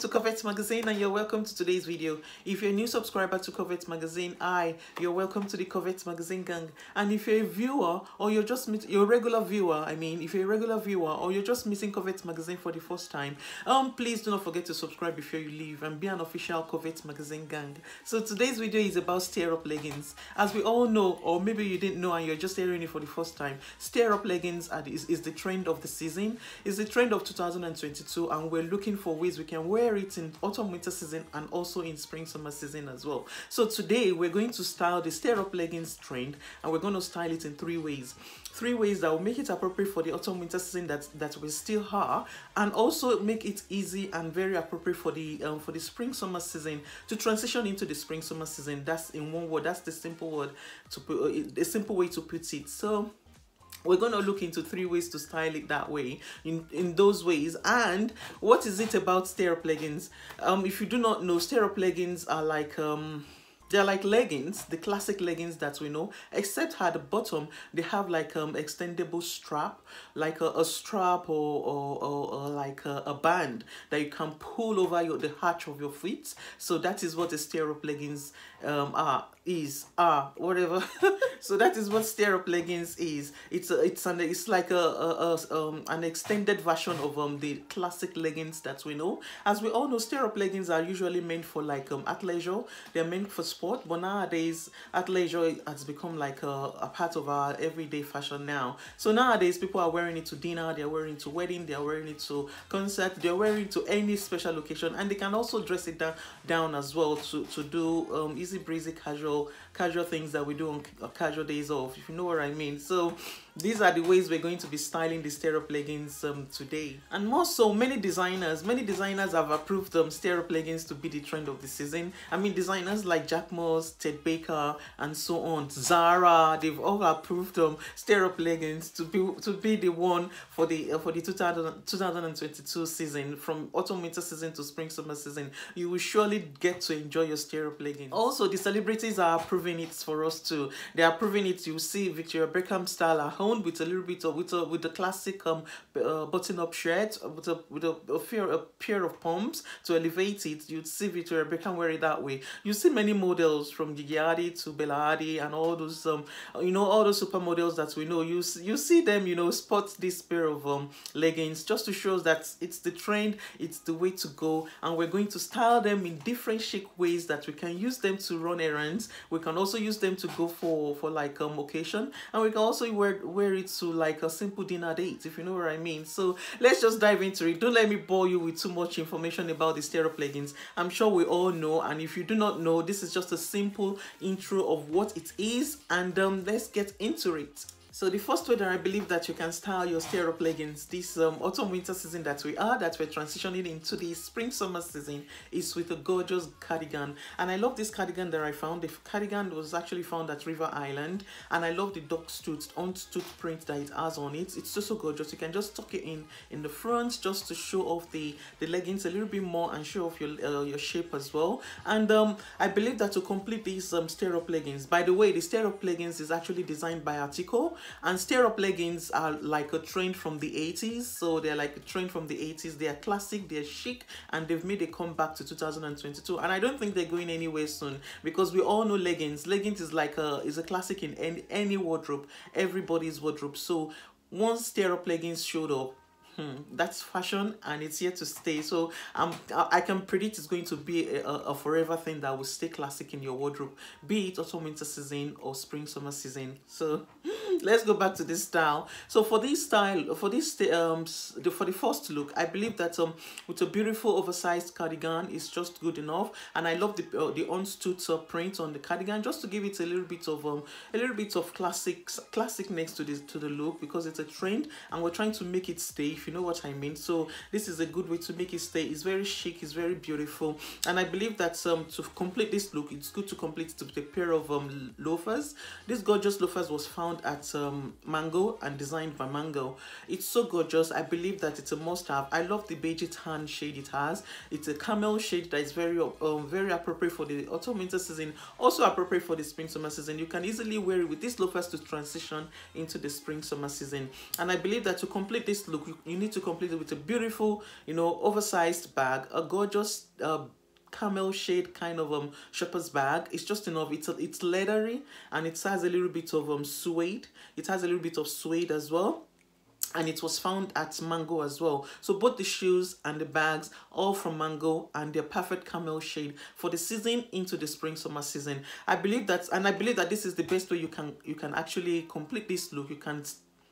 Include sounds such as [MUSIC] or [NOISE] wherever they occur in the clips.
to Covet Magazine and you're welcome to today's video. If you're a new subscriber to Covet Magazine, I, you're welcome to the Covet Magazine gang. And if you're a viewer or you're just you're a regular viewer, I mean, if you're a regular viewer or you're just missing Covet Magazine for the first time, um, please do not forget to subscribe before you leave and be an official Covet Magazine gang. So today's video is about stirrup leggings. As we all know, or maybe you didn't know and you're just hearing it for the first time, stirrup leggings are is, is the trend of the season, is the trend of 2022 and we're looking for ways we can wear it in autumn winter season and also in spring summer season as well. So today we're going to style the stirrup leggings trend and we're going to style it in three ways. Three ways that will make it appropriate for the autumn winter season that that we still are and also make it easy and very appropriate for the um, for the spring summer season. To transition into the spring summer season that's in one word that's the simple word to put uh, a simple way to put it. So we're going to look into three ways to style it that way in in those ways. And what is it about stirrup leggings? Um if you do not know stirrup leggings are like um they're like leggings the classic leggings that we know except at the bottom they have like um extendable strap like a, a strap or, or, or, or like a, a, band that you can pull over your the hatch of your feet. So that is what the stirrup leggings um are is are whatever. [LAUGHS] So that is what stirrup leggings is. It's a, it's an it's like a, a, a, um an extended version of um the classic leggings that we know. As we all know stirrup leggings are usually meant for like um athleisure. They're meant for sport but nowadays athleisure has become like a, a part of our everyday fashion now. So nowadays people are wearing it to dinner they're wearing it to wedding they're wearing it to concert they're wearing it to any special location and they can also dress it down down as well to to do um easy breezy casual casual things that we do on uh, casual days off if you know what i mean. So these are the ways we're going to be styling the stirrup leggings um, today. And more so many designers many designers have approved um, stirrup leggings to be the trend of the season. I mean designers like Jacquemus ted baker and so on. Zara they've all approved um stirrup leggings to be to be the one for the uh, for the 2000, 2022 season from autumn winter season to spring summer season. You will surely get to enjoy your stirrup leggings also the celebrities are approving it for us too. They are approving it. You see victoria beckham style at home with a little bit of with a with the classic um uh, button up shirt with a with a, a pair a pair of pumps to elevate it. You'd see Victoria Beckham wear it that way. You see many models from Gigi Hadid to Bella Hadid and all those um you know all those supermodels that we know. You you see them you know spot this pair of um leggings just to show that it's the trend it's the way to go and we're going to style them in different chic ways that we can use them to run errands. We can also use them to go for for like um occasion and we can also wear wear it to like a simple dinner date if you know what i mean. So let's just dive into it. Don't let me bore you with too much information about the stirrup leggings i'm sure we all know and if you do not know this is just a simple intro of what it is and um let's get into it so the first way that I believe that you can style your stirrup leggings this um, autumn winter season that we are, that we're transitioning into the spring summer season is with a gorgeous cardigan. And I love this cardigan that I found. The cardigan was actually found at River Island and I love the dogstooth, untooth print that it has on it. It's just so gorgeous. You can just tuck it in in the front just to show off the, the leggings a little bit more and show off your, uh, your shape as well. And um, I believe that to complete these um, stirrup leggings, by the way, the stirrup leggings is actually designed by Attico and stirrup leggings are like a trend from the 80s so they're like a trend from the 80s they are classic they're chic and they've made a comeback to 2022 and i don't think they're going anywhere soon because we all know leggings. Leggings is like a is a classic in any, any wardrobe. Everybody's wardrobe. So once stirrup leggings showed up Hmm, that's fashion and it's here to stay. So um i can predict it's going to be a, a, forever thing that will stay classic in your wardrobe be it autumn winter season or spring summer season. So [LAUGHS] let's go back to this style. So for this style for this um for the first look i believe that um with a beautiful oversized cardigan is just good enough. And i love the uh, the unstooth uh, print on the cardigan just to give it a little bit of um a little bit of classics classic next to this to the look because it's a trend and we're trying to make it stay if you know what i mean so this is a good way to make it stay it's very chic it's very beautiful and i believe that um to complete this look it's good to complete it with a pair of um loafers this gorgeous loafers was found at um, Mango and designed by Mango. It's so gorgeous. I believe that it's a must-have. I love the beige tan shade it has. It's a camel shade that is very um, very appropriate for the autumn winter season. Also appropriate for the spring summer season. You can easily wear it with these loafers to transition into the spring summer season. And I believe that to complete this look, you, you need to complete it with a beautiful, you know, oversized bag, a gorgeous uh, camel shade kind of um shopper's bag. It's just enough. It's a, it's leathery and it has a little bit of um suede. It has a little bit of suede as well. And it was found at mango as well. So both the shoes and the bags all from mango and they're perfect camel shade for the season into the spring summer season. I believe that and i believe that this is the best way you can you can actually complete this look. You can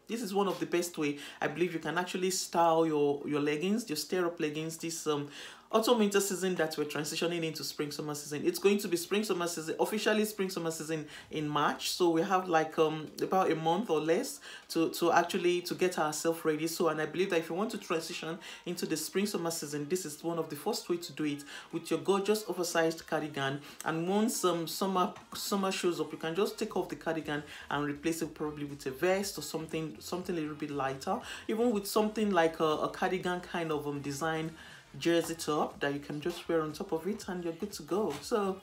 this is one of the best way i believe you can actually style your your leggings your stirrup leggings this um autumn winter season that we're transitioning into spring summer season it's going to be spring summer season officially spring summer season in march. So we have like um about a month or less to to actually to get ourselves ready. So and i believe that if you want to transition into the spring summer season this is one of the first way to do it with your gorgeous oversized cardigan. And once um summer summer shows up you can just take off the cardigan and replace it probably with a vest or something something a little bit lighter. Even with something like a, a cardigan kind of um design jersey top that you can just wear on top of it and you're good to go. So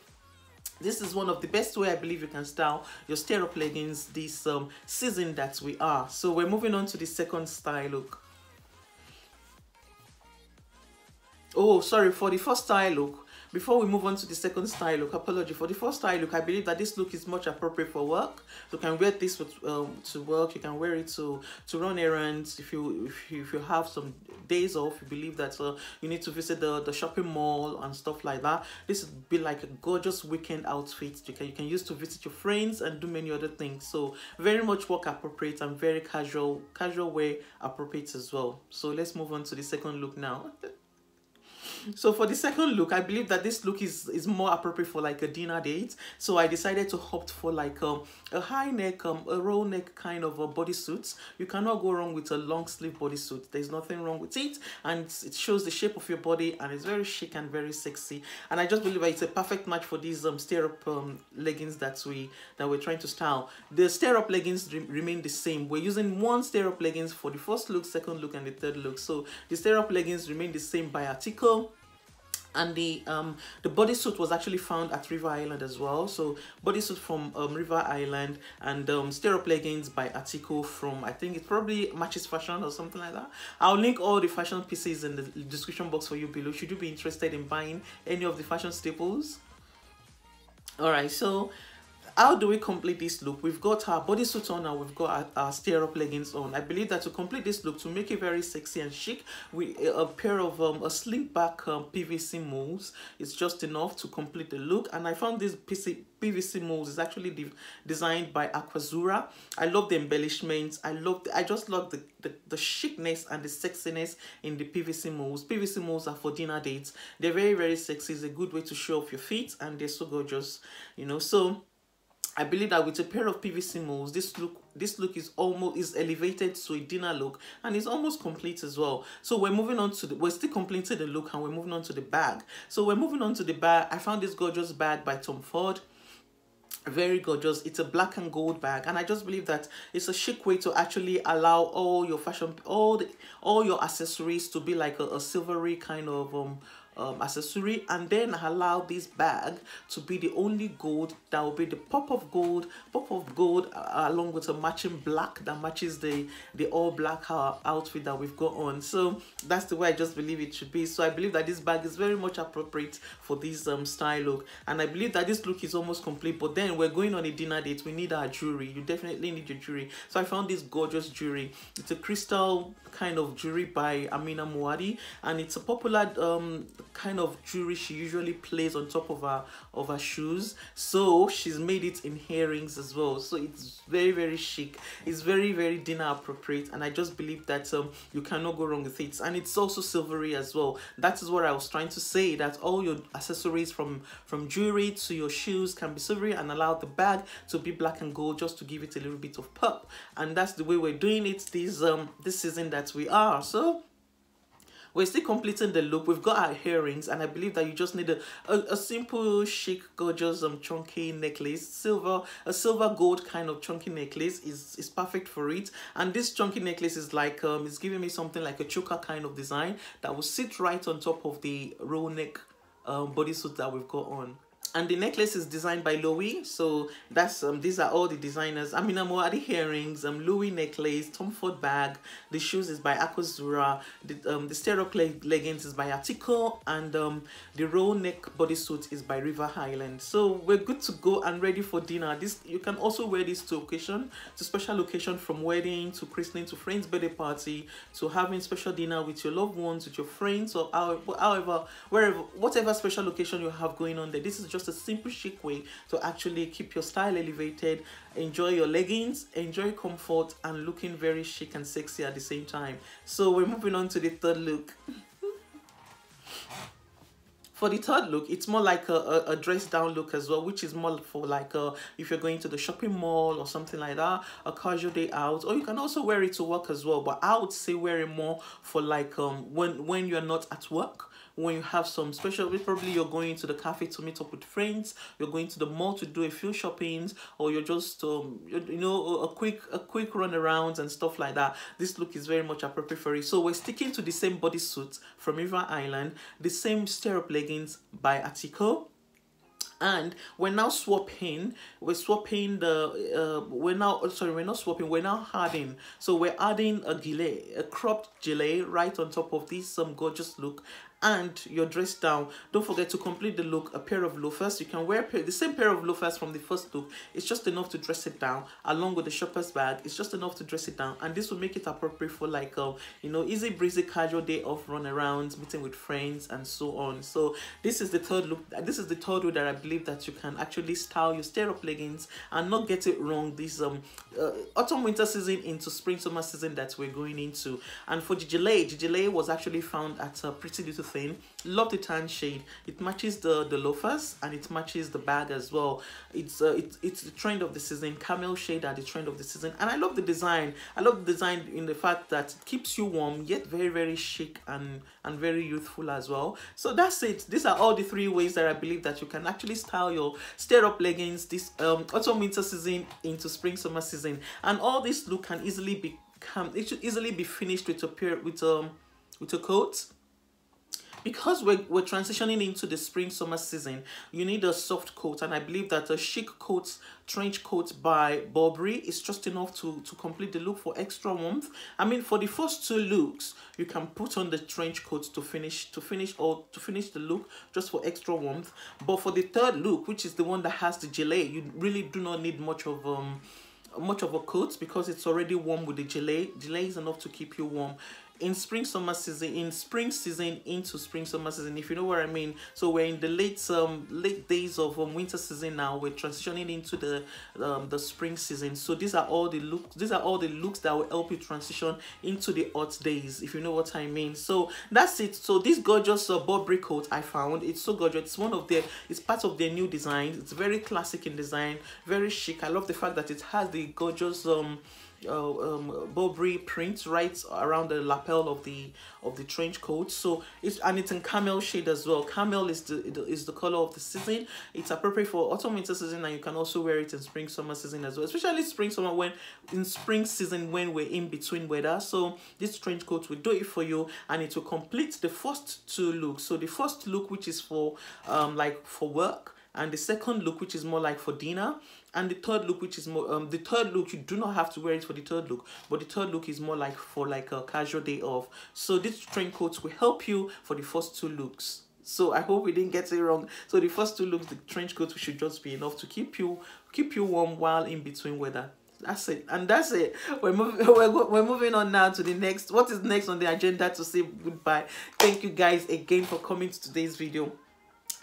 this is one of the best way i believe you can style your stirrup leggings this um season that we are. So we're moving on to the second style look. Oh sorry for the first style look before we move on to the second style look apology. For the first style look i believe that this look is much appropriate for work. You can wear this with um, to work. You can wear it to to run errands. If you if you, if you have some days off you believe that uh, you need to visit the the shopping mall and stuff like that. This would be like a gorgeous weekend outfit you can you can use to visit your friends and do many other things. So very much work appropriate and very casual casual wear appropriate as well. So let's move on to the second look now [LAUGHS] so for the second look i believe that this look is is more appropriate for like a dinner date. So i decided to opt for like um, a high neck um a roll neck kind of a bodysuit. You cannot go wrong with a long sleeve bodysuit. There's nothing wrong with it and it shows the shape of your body and it's very chic and very sexy. And i just believe it's a perfect match for these um stirrup um, leggings that we that we're trying to style. The stirrup leggings re remain the same. We're using one stirrup leggings for the first look second look and the third look. So the stirrup leggings remain the same by Attico and the um the bodysuit was actually found at river island as well. So bodysuit from um, river island and um stirrup leggings by Attico from i think it probably matches fashion or something like that. I'll link all the fashion pieces in the description box for you below. Should you be interested in buying any of the fashion staples? All right so how do we complete this look we've got our bodysuit on and we've got our, our stirrup leggings on. I believe that to complete this look to make it very sexy and chic we a pair of um, a slick back um, pvc molds is just enough to complete the look. And i found this PC, pvc molds is actually de designed by Aquazzura. I love the embellishments. I love the, i just love the, the the chicness and the sexiness in the pvc molds pvc molds are for dinner dates. They're very very sexy. It's a good way to show off your feet and they're so gorgeous you know. So I believe that with a pair of PVC molds, this look this look is almost is elevated to a dinner look and it's almost complete as well. So we're moving on to the we're still completing the look and we're moving on to the bag. So we're moving on to the bag. I found this gorgeous bag by Tom Ford very gorgeous it's a black and gold bag and i just believe that it's a chic way to actually allow all your fashion all the all your accessories to be like a, a silvery kind of um um, accessory and then allow this bag to be the only gold that will be the pop of gold pop of gold uh, along with a matching black that matches the the all black uh, outfit that we've got on. So that's the way i just believe it should be. So i believe that this bag is very much appropriate for this um style look. And i believe that this look is almost complete but then we're going on a dinner date. We need our jewelry. You definitely need your jewelry. So i found this gorgeous jewelry. It's a crystal kind of jewelry by Amina Muaddi and it's a popular um kind of jewelry she usually plays on top of her of her shoes. So she's made it in earrings as well. So it's very very chic. It's very very dinner appropriate. And i just believe that um you cannot go wrong with it. And it's also silvery as well. That is what i was trying to say that all your accessories from from jewelry to your shoes can be silvery and allow the bag to be black and gold just to give it a little bit of pop. And that's the way we're doing it this um this season that we are. So we're still completing the look we've got our earrings and i believe that you just need a, a, a simple chic gorgeous um chunky necklace. Silver a silver gold kind of chunky necklace is is perfect for it. And this chunky necklace is like um it's giving me something like a choker kind of design that will sit right on top of the roll neck um bodysuit that we've got on and the necklace is designed by Louis. So that's um these are all the designers. I mean Amina Muaddi earrings, um Louis necklace, Tom Ford bag. The shoes is by Aquazzura. The um the stirrup leg leggings is by Attico, and um the roll neck bodysuit is by River Island. So we're good to go and ready for dinner. This you can also wear this to occasion, to special occasion from wedding to christening to friends birthday party to having special dinner with your loved ones, with your friends or however wherever whatever special location you have going on there. This is just just a simple chic way to actually keep your style elevated enjoy your leggings enjoy comfort and looking very chic and sexy at the same time. So we're moving on to the third look. For the third look it's more like a, a, a, dress down look as well which is more for like a, if you're going to the shopping mall or something like that a casual day out. Or you can also wear it to work as well but i would say wear it more for like um when when you're not at work when you have some special probably you're going to the cafe to meet up with friends you're going to the mall to do a few shoppings or you're just um you know a quick a quick run around and stuff like that. This look is very much appropriate for it so we're sticking to the same bodysuit from river island the same stirrup leggings by Attico and we're now swapping we're swapping the uh we're now oh, sorry we're not swapping we're now adding so we're adding a gilet a cropped gilet right on top of this some um, gorgeous look and your dress down. Don't forget to complete the look a pair of loafers. You can wear the same pair of loafers from the first look. It's just enough to dress it down along with the shopper's bag. It's just enough to dress it down and this will make it appropriate for like um you know easy breezy casual day off run around meeting with friends and so on. So this is the third look this is the third way that i believe that you can actually style your stirrup leggings and not get it wrong this um uh, autumn winter season into spring summer season that we're going into. And for the gilet was actually found at a pretty little thing love the tan shade. It matches the the loafers and it matches the bag as well. It's uh, it, it's the trend of the season. Camel shade are the trend of the season. And i love the design. I love the design in the fact that it keeps you warm yet very very chic and and very youthful as well. So that's it. These are all the three ways that i believe that you can actually style your stirrup leggings this um autumn winter season into spring summer season. And all this look can easily be can it should easily be finished with a pair with um with a coat because we're, we're transitioning into the spring summer season you need a soft coat. And i believe that a chic coat trench coat by Burberry is just enough to to complete the look for extra warmth. I mean for the first two looks you can put on the trench coat to finish to finish or to finish the look just for extra warmth. But for the third look which is the one that has the gilet you really do not need much of um much of a coat because it's already warm with the gilet gilet is enough to keep you warm in spring summer season in spring season into spring summer season if you know what i mean. So we're in the late um late days of um, winter season now. We're transitioning into the um the spring season. So these are all the looks these are all the looks that will help you transition into the hot days if you know what i mean. So that's it. So this gorgeous uh, burberry coat i found it's so gorgeous. It's one of their it's part of their new design. It's very classic in design very chic. I love the fact that it has the gorgeous um uh, um, Burberry print right around the lapel of the of the trench coat. So it's and it's in camel shade as well. Camel is the is the color of the season. It's appropriate for autumn winter season, and you can also wear it in spring summer season as well. Especially spring summer when in spring season when we're in between weather. So this trench coat will do it for you, and it will complete the first two looks. So the first look, which is for um like for work and the second look which is more like for dinner and the third look which is more um the third look you do not have to wear it for the third look but the third look is more like for like a casual day off. So this trench coat will help you for the first two looks. So i hope we didn't get it wrong. So the first two looks the trench coat should just be enough to keep you keep you warm while in between weather. That's it. And that's it. We're moving [LAUGHS] we're, we're moving on now to the next what is next on the agenda to say goodbye. Thank you guys again for coming to today's video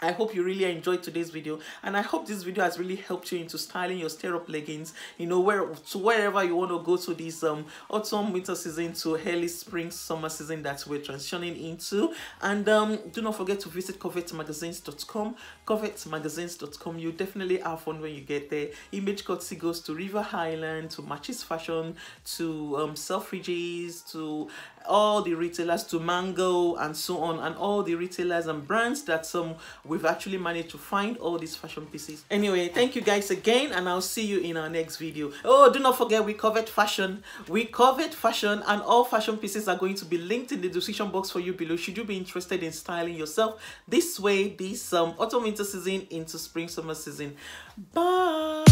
I hope you really enjoyed today's video and I hope this video has really helped you into styling your stirrup leggings you know where to wherever you want to go to this um autumn winter season to early spring summer season that we're transitioning into. And um do not forget to visit covetmagazines.com covetmagazines.com you definitely have fun when you get there. Image courtesy goes to river island to matches fashion to um selfridges to all the retailers to Mango and so on, and all the retailers and brands that some we've actually managed to find all these fashion pieces. Anyway, thank you guys again, and I'll see you in our next video. Oh, do not forget we covered fashion. We covered fashion, and all fashion pieces are going to be linked in the description box for you below. Should you be interested in styling yourself this way, this um autumn winter season into spring summer season. Bye.